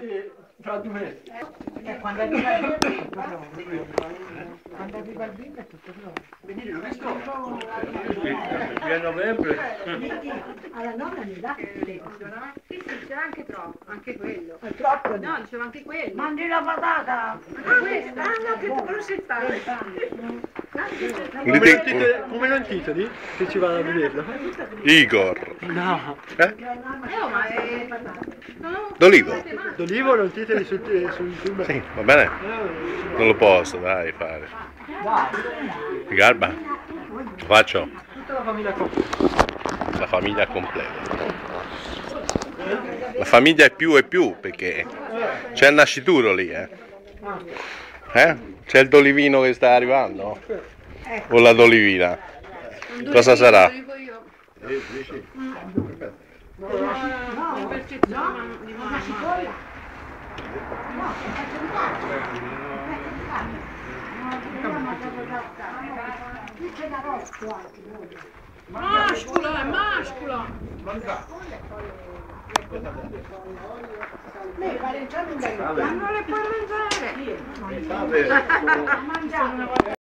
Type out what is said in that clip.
Sì, fra due mesi. Eh, quando arriva il bimbo. Quando arriva il bimbo è tutto pronto. Venire, non visto? Qui a novembre. Alla nonna mi dà Sì, sì, c'era anche troppo, anche quello. È troppo No, dicevo anche quello. Mandi la patata! Anche questa. Ah, no, che tu stato. Come non, titoli, come non titoli? Se ci vado a vederlo. Igor. No. Eh? Eh, D'olivo. D'olivo non titoli sul, sul, sul Sì, va bene? Eh, Non lo posso, dai, fare. Garba? Lo faccio? tutta la famiglia completa. La famiglia completa. La famiglia è più e più perché c'è il nascituro lì, eh? Eh? C'è il dolivino che sta arrivando? O la dolivina? Cosa sarà? Lo dico io. Di percezione di mamma. Qui c'è la rospo anche. Mascolo, è mascolo. Lei pare già non Ma non le puoi mangiare. Mangiare.